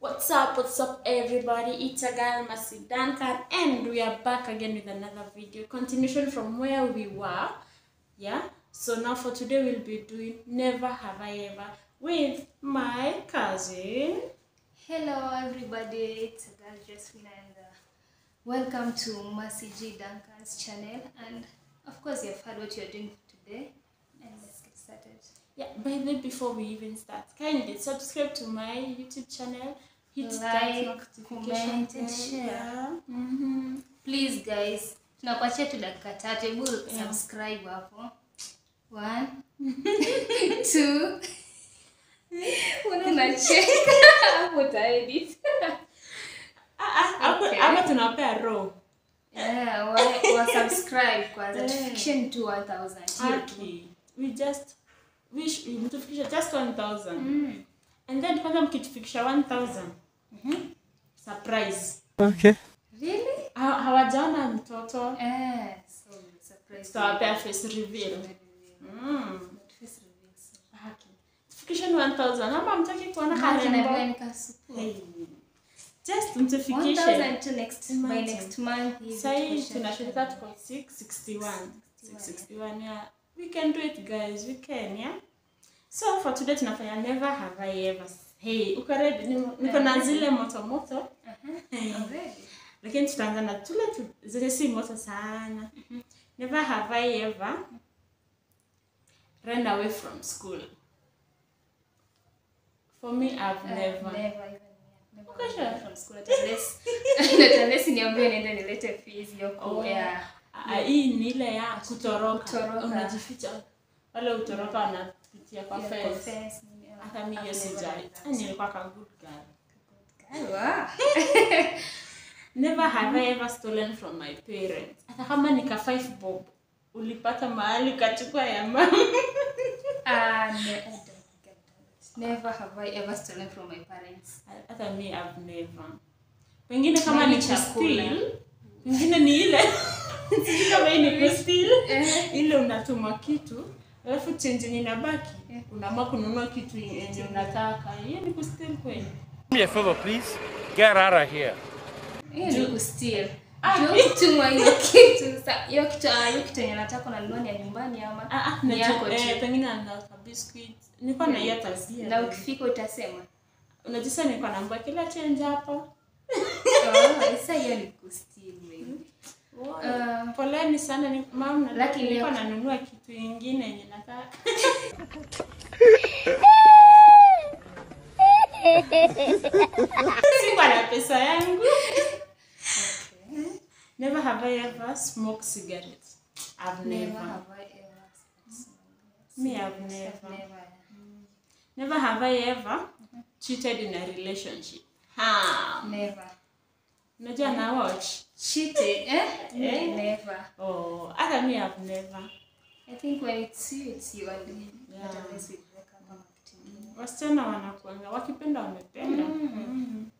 What's up, what's up everybody? It's a girl Masi Duncan and we are back again with another video. Continuation from where we were. Yeah? So now for today we'll be doing Never Have I Ever with my cousin. Hello everybody, it's a girl Josephine and uh, welcome to Mercy G Duncan's channel and of course you've heard what you're doing today and let's get started. Yeah, by the way, before we even start, kindly subscribe to my YouTube channel. Hit Like, comment and share. Yeah. Mm-hmm. Please guys, tunakuachia tu dakika tatu, hebu Yeah. subscribe hapo. One, two, unacheka hapo utaedit. Ah, ah, Okay. ama tunawapea raw. Yeah, wa, wa subscribe kwanza Eh. tufikishe tu 1000. Okay. We just wish mtufikishe just 1000 Mm. and then kwanza mkitufikisha 1000 surprise Okay. Really? Ha- hawajaona mtoto Eh, so surprise. tutawapea face reveal mm. Face reveal okay. tufikisheni 1000 ama mtaki kuona karembo nikasupu. hey. just mtufikishe 1000 to next by next month hivi sahii tunashirika tuko 661 661 yeah we can do it guys. We can yeah? So for today tunafanya never have i ever hey uko ready? Niko- na zile moto moto. Hey. Lakini tutaanza na tule tu, zile si moto sana. Never have i ever run away from school. For me i've Uh, never. never even, never run from school, unless niambiwe niende nilete fees yoko Oh. yeah. Ah, hii ni ile ya kutoroka Kutoroka. unajificha wale utoroka wanapitia kwa fence hata mimi hiyo sijai. Ah, nilikuwa ka good girl wow. never have I ever stolen from my parents hata kama nika five bob ulipata mahali kachukua ya mama Ah, ne-. Never have I ever stolen from my parents. hata mi I've never pengine kama ni chakula. pengine ni ile sijui kama hii ni kustil ile unatuma kitu alafu chenje inabaki Eh. unaamua kununua kitu yenye unataka. Hiyo ni kustil kweli. Do me a favor, please. Get out of here. Hiyo ni kusteal. Ah, hiyo kitu. Hiyo kitu ah, hiyo kitu yenye nataka ni ya nyumbani ama Ah, ah, ni yako tu. eh, pengine anataka biscuit nilikuwa na hiyo tabia na ukifika utasema. Unajisa nilikuwa naambia kila change hapo oh, sasa hiyo ni kusteal Ah, poleni sana ni mama Lakini nilikuwa nanunua kitu ingine yenye nataka. Sikuwa na pesa yangu. Never have I ever smoked cigarettes. I've never never. have I ever Me, I've I've never. never. never have I ever cheated in a relationship. Ha. Never. Unajua na watch Chite, eh? Eh. Never. oh hata mi have never I think when it's you, it's you only. Yeah. Hata unless we break up ama kitu wasichana wanakuanga wakipenda wamependa mm.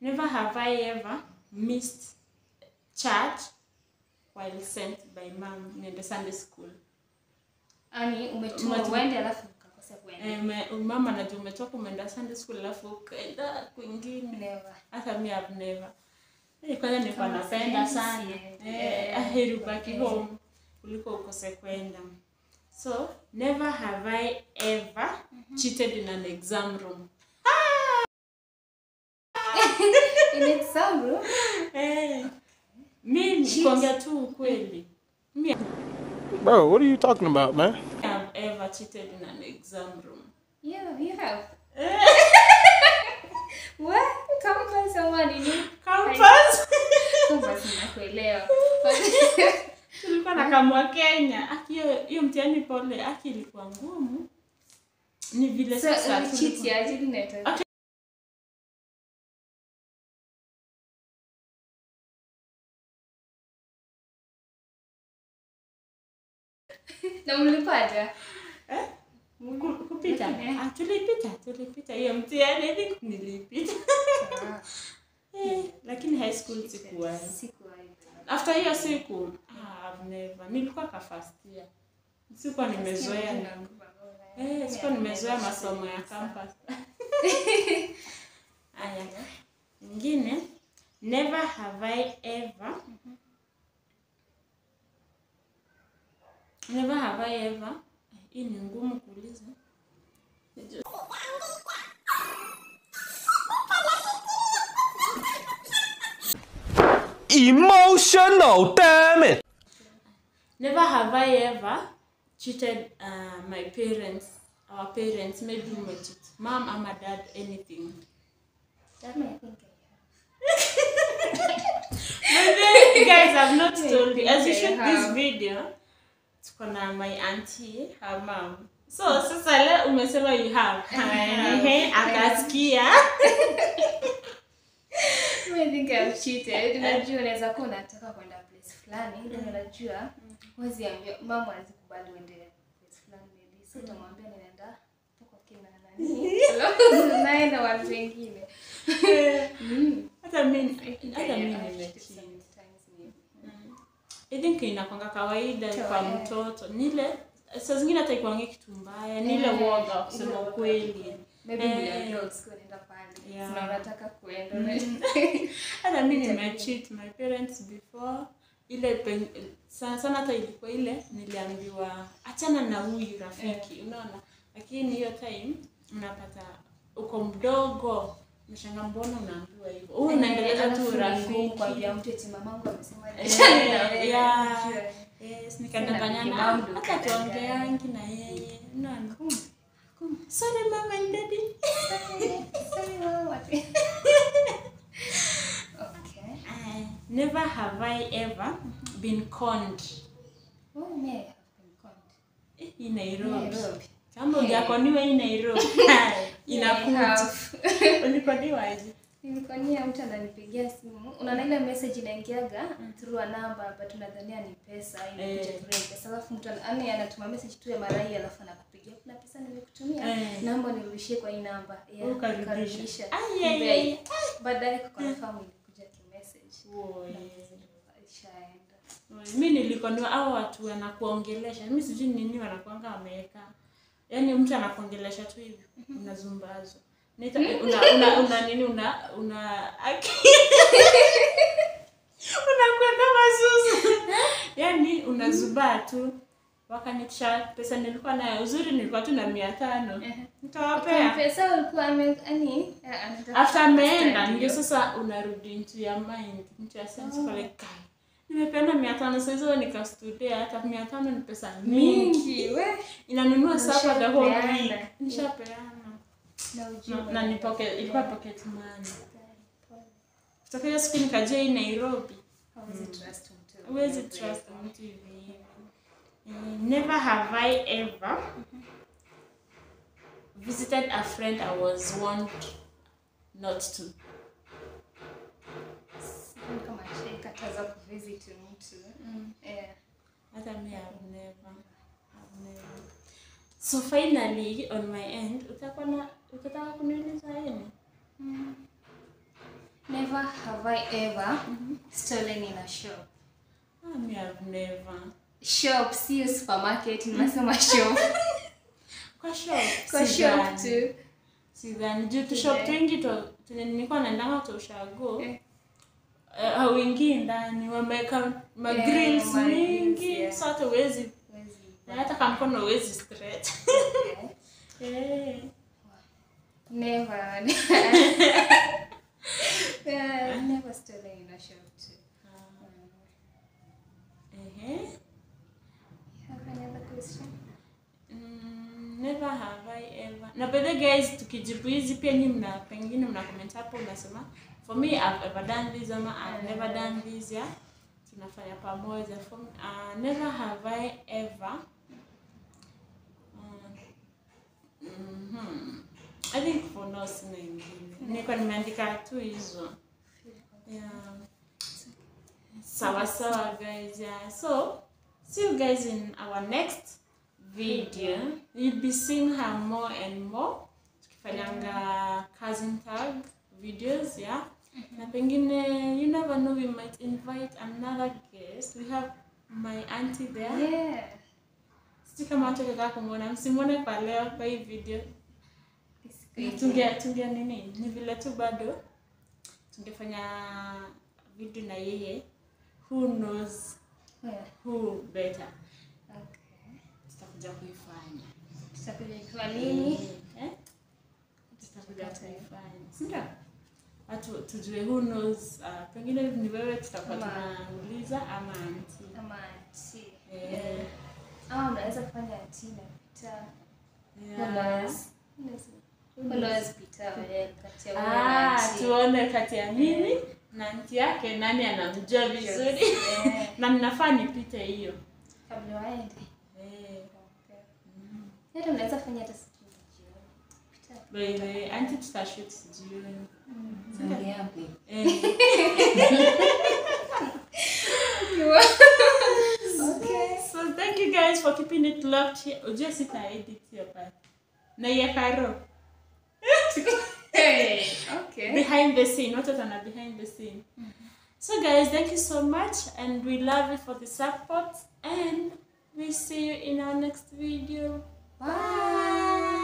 never have i ever missed church while sent by mom niende sunday school Ani umetuma uende alafu ukakosa kuenda. Eh, me- mama najua umetoka umeenda sunday school alafu ukaenda kwingine Never. hata mi have never Eh, kwanza nilikuwa Kama napenda sana. Eh, eh, aheri ubaki eh. home kuliko ukose kwenda. So never have i ever cheated in an exam room. In exam room, Eh, Mimi kuongea tu ukweli. Bro, what are you talking about, man? I've ever cheated in an exam room. Yeah, you have. What? Campus ama nini? campus Campus ninakuelewa. tulikuwa na kamwa kenya aki hiyo mtihani pole aki ilikuwa ngumu ni vile So, sasa ulicheat tulikuwa- aje? Okay. Na mlipata? Eh? Kupita. Ah, tulipita tulipita hiyo mtihani nilipita Ah, eh, lakini high school sikuwahi sikuwahi. after hiyo siku ah, I've never. Nilikuwa ka first year. Sikuwa nimezoea eh, sikuwa nimezoea masomo ya campus. Aya. Ingine never have i ever never have i ever hii ni ngumu kuuliza Emotional, damn it! Never have I ever cheated uh, my parents, our parents, maybe umecheat mom ama dad, anything. That may I think I Maybe you guys have not told me. As you shoot this have. video, tuko na my auntie, her mom. So sasa leo umesema you have. Ehe, akasikia. I think I've cheated. Unajua unaweza kuwa unataka kwenda place fulani, then unajua huwezi ambia mama hawezi uende place fulani maybe. So utamwambia ninaenda huko kina nani. Alafu naenda watu wengine. Hata mimi hata mimi nimecheat. I think inakwanga kawaida kwa mtoto. Nile saa zingine hata ikuangi kitu mbaya, nile Eh, woga kusema ukweli. Maybe Eh. pale. Yeah. Unataka kuenda. hata mi nimecheat my parents before. Ile pen, sana sana hata ilikuwa ile niliambiwa achana na huyu rafiki unaona? Lakini hiyo time unapata uko mdogo. Mshanga mbona unaambiwa hivyo? Huyu unaendeleza tu urafiki. Kwambia mtu eti mamangu amesema Eh. Yes, nikadanganyana Sasa "Ah, ndio hata tuongeangi na yeye unaona sorry mama and daddy Okay. Uh, never have I ever been conned Oh, may I have been conned? In hii Nairobi. Nairobi. Kama hujakoniwa hii Nairobi. Inakuja. Ulikoniwa Ulikoniwaje? Nilikonia mtu ananipigia simu. Unaona ile message inaingiaga through a number but unadhania ni pesa inakuja Eh. through pesa. Alafu mtu ana- yaani anatuma message tu ya marai alafu anakupigia kuna pesa nimekutumia. Eh. Naomba nirudishie kwa hii namba. Yeah, Ukarudisha. ukarudisha. Ai, ai, Kumbe, ai. Baadaye kuconfirm ilikuja ki message. Ishaenda. Oi, Mi nilikoniwa au watu wanakuongelesha. Mimi sijui ni nini wanakuanga wameweka. Yaani mtu anakuongelesha tu hivi. Unazumbazwa. Nita, una, una, una nini una una aki. Unakuwa kama. Yaani unazubaa tu. Wakanitisha pesa nilikuwa nayo. Uzuri nilikuwa tu na mia tano. Nitawapea. Pesa ulikuwa yani after ameenda ndio sasa unarudi into ya mind into ya sense oh. like kai nimepeana mia tano saa hizo nikastudia hata mia tano ni pesa mingi mingi we inanunua sapa the whole week nishapeana na ni pocket ilikuwa pocket money kutoka hiyo siku nikajua hii Nairobi mtu. huwezi trust mtu hivi never have I ever visited a friend I was warned not to kataza kuvisit mtu. Eh. Hata mimi I've never. I've never. So finally on my end utakuwa na utataka kuniuliza yini? Never have I ever stolen in a shop. Ah, me I've never. Shop sio supermarket, nimesema shop. Kwa shop. Kwa shop tu. Sidhani. Juu tu shop Yeah. twingi to tunye nilikuwa naendanga to ushago. Eh. Uh, hauingii ndani wameka Yeah, magrills ma grills, mingi yeah. so hata huwezi hata kama mkono huwezi stretch. Eh. Never. Yeah, never stolen in a shop. Have any question? Mm, never have I ever. Na by the guys, tukijibu hizi pia nyinyi mna pengine mna comment hapo unasema for me I've ever done this ama I've never done this yeah. Tunafanya pamoja. For me, uh, never have I ever. I think for now sina ingine. Nilikuwa nimeandika tu hizo. Yeah. Sawa sawa guys. Yeah. So, see you guys in our next video. You'll be seeing her more and more. Tukifanyanga cousin tag videos, yeah. Na pengine you never know we might invite another guest. We have my auntie there. Yeah. Sisi kama watu kaka kumwona, msimwone kwa leo kwa hii video. Tunge tunge nini ni vile tu bado tungefanya video na yeye who knows Yeah. who better Okay. tutakuja kuifanya Tutakuja ikiwa lini? Eh? tutakuja kuifanya sindio watu tujue who knows uh, pengine ni wewe tutakuwa tunauliza ama anti Ama auntie. Eh. Ama mnaweza kufanya na. Yeah. Wale kati ya wewe Ah, tuone kati ya mimi na nti yake nani anamjua vizuri. Eh, na ninafaa nipite hiyo. Kabla waende. Eh. Hata fanya hata anti tutashoot jioni? Eh, Okay. so thank you guys for keeping it locked here. Ujue sita edit hiyo part. Na yakaro Hey. Okay. behind the scene watu watana behind the scene so guys thank you so much and we love you for the support and we see you in our next video Bye.